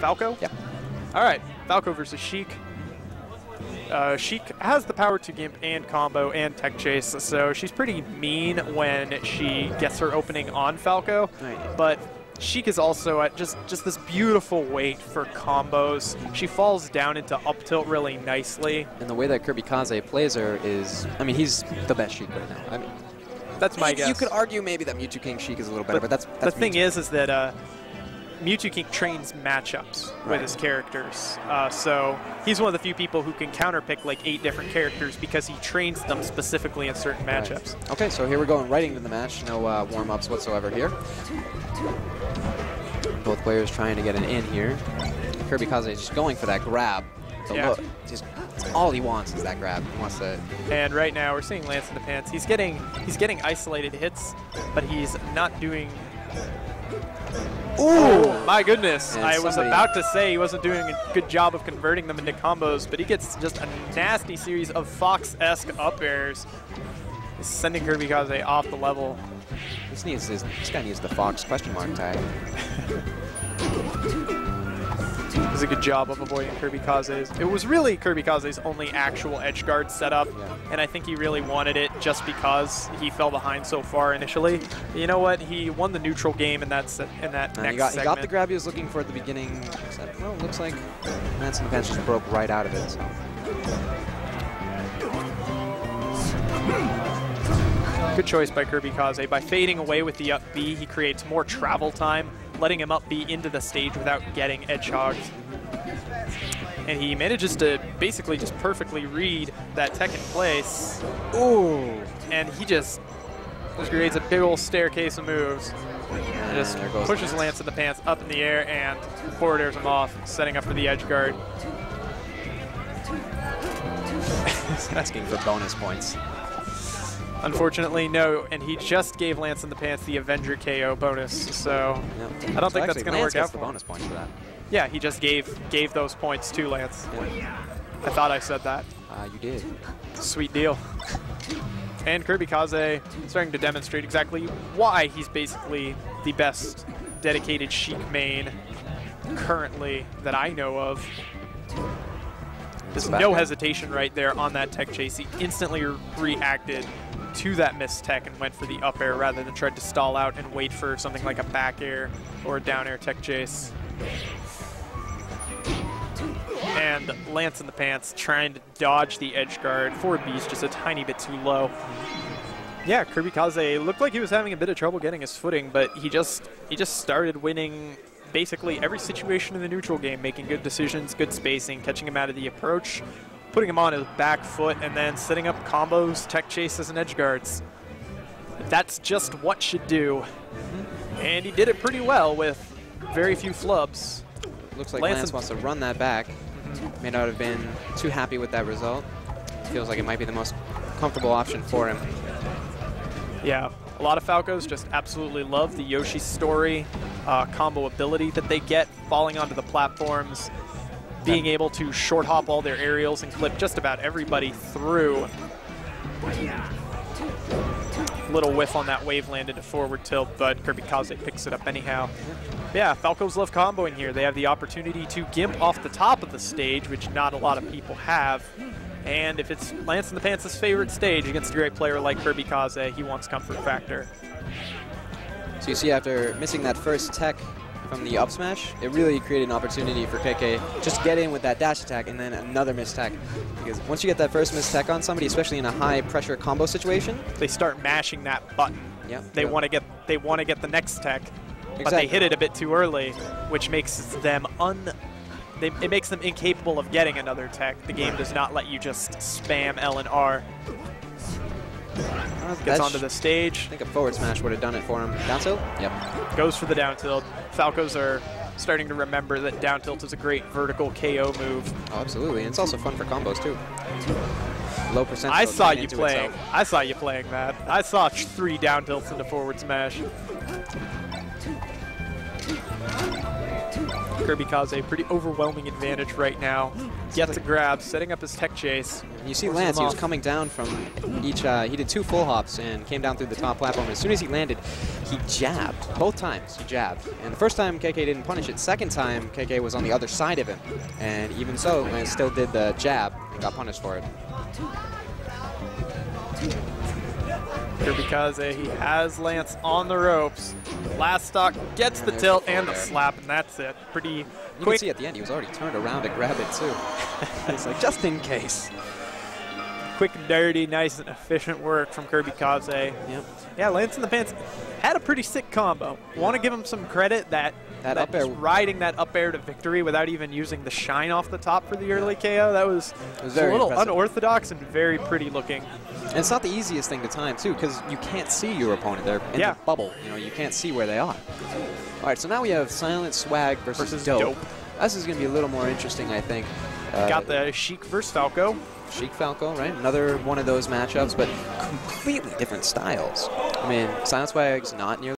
Falco? Yeah. All right, Falco versus Sheik. Uh, Sheik has the power to gimp and combo and tech chase, so she's pretty mean when she gets her opening on Falco. Right. But Sheik is also at just just this beautiful weight for combos. She falls down into up tilt really nicely. And the way that Kirby Kaze plays her is, I mean, he's the best Sheik right now. I mean, That's my you, guess. you could argue maybe that Mew2King Sheik is a little better, but, that's, that's the thing Mewtwo. is, is that uh, Mew2King trains matchups with his characters. Uh, so he's one of the few people who can counterpick like eight different characters because he trains them specifically in certain matchups. Right. Okay, so here we're going right into the match. No uh, warm-ups whatsoever here. Both players trying to get an in here. Kirby Kaze just going for that grab. The Yeah. look, just all he wants is that grab. He wants to. And right now we're seeing Lance in the pants. He's getting he's getting isolated hits, but he's not doing. Ooh! My goodness! And I was about to say he wasn't doing a good job of converting them into combos, but he gets just a nasty series of Fox-esque up airs, He's sending Kirby Kaze off the level. This needs this, this guy needs the Fox question mark tag. does a good job of avoiding Kirby Kaze's. It was really Kirby Kaze's only actual edge guard setup, Yeah. and I think he really wanted it just because he fell behind so far initially. You know what? He won the neutral game in that in that And next he got, he got the grab he was looking for at the beginning. Except, well, looks like Lance and just broke right out of it. So. Good choice by Kirby Kaze. By fading away with the up B, he creates more travel time, letting him up B into the stage without getting edge hogged. And he manages to basically just perfectly read that tech in place. Ooh! and he just just creates a big old staircase of moves. And Just pushes Lance in the pants up in the air and forward airs him off, setting up for the edge guard. He's asking for bonus points. Unfortunately, no, and he just gave Lance in the pants the Avenger KO bonus, so Yep. I don't So think that's going to work out the bonus points for that. Yeah, he just gave gave those points to Lance. Yeah. I thought I said that. Uh, you did. Sweet deal. And Kirby Kaze starting to demonstrate exactly why he's basically the best dedicated Sheik main currently that I know of. There's no hesitation right there on that tech chase. He instantly re- reacted to that missed tech and went for the up air rather than tried to stall out and wait for something like a back air or a down air tech chase. And Lance in the pants trying to dodge the edge guard. Forward B's just a tiny bit too low. Yeah, Kirby Kaze looked like he was having a bit of trouble getting his footing, but he just he just started winning basically every situation in the neutral game, making good decisions, good spacing, catching him out of the approach, putting him on his back foot, and then setting up combos, tech chases, and edge guards. That's just what should do. And he did it pretty well with very few flubs. Looks like Lance Lance, wants to run that back. May not have been too happy with that result. Feels like it might be the most comfortable option for him. Yeah, a lot of Falcos just absolutely love the Yoshi story, uh, combo ability that they get, falling onto the platforms, being able to short hop all their aerials and clip just about everybody through. Little whiff on that wave landed to forward tilt, but Kirby Kaze picks it up anyhow. Yeah, Falcos love comboing here. They have the opportunity to gimp off the top of the stage, which not a lot of people have. And if it's Lance in the Pants' favorite stage against a great player like Kirby Kaze, he wants comfort factor. So you see after missing that first tech from the up smash, it really created an opportunity for KK just get in with that dash attack and then another missed tech. Because once you get that first missed tech on somebody, especially in a high pressure combo situation, They start mashing that button. Yep, They yep. want to get they want to get the next tech, but they hit it a bit too early, which makes them un. They, it makes them incapable of getting another tech. The game does not let you just spam L and R. Gets onto the stage. I think a forward smash would have done it for him. Down tilt? Yep. goes for the down tilt. Falcos are starting to remember that down tilt is a great vertical KO move. Oh, absolutely. And it's also fun for combos too. Low percent. I saw you playing. itself. I saw you playing that. I saw three down tilts into forward smash. Kirby Kaze, pretty overwhelming advantage right now. Gets a grab, setting up his tech chase. You see Lance, he was coming down from each, uh, he did two full hops and came down through the top platform. As soon as he landed, he jabbed. Both times he jabbed. And the first time KK didn't punish it. Second time KK was on the other side of him. And even so, Lance still did the jab and got punished for it. Because eh, he has Lance on the ropes. Last stock gets the tilt and the slap, and that's it. Pretty You quick. can see at the end he was already turned around to grab it too. He's like, just in case. Quick and dirty, nice and efficient work from Kirby Kaze. Yep. Yeah, Lance in the Pants had a pretty sick combo. Want to give him some credit that That up air- riding that up air to victory without even using the shine off the top for the early KO. That was, was a little impressive. unorthodox and very pretty looking. And it's not the easiest thing to time too, because you can't see your opponent. They're in Yeah. the bubble. You know, you can't see where they are. All right, so now we have Silent Swag versus, Versus Dope. Dope. This is going to be a little more interesting, I think. Uh, Got the Sheik versus Falco. Sheik Falco, right? Another one of those matchups, but completely different styles. I mean, Silent Swag's not near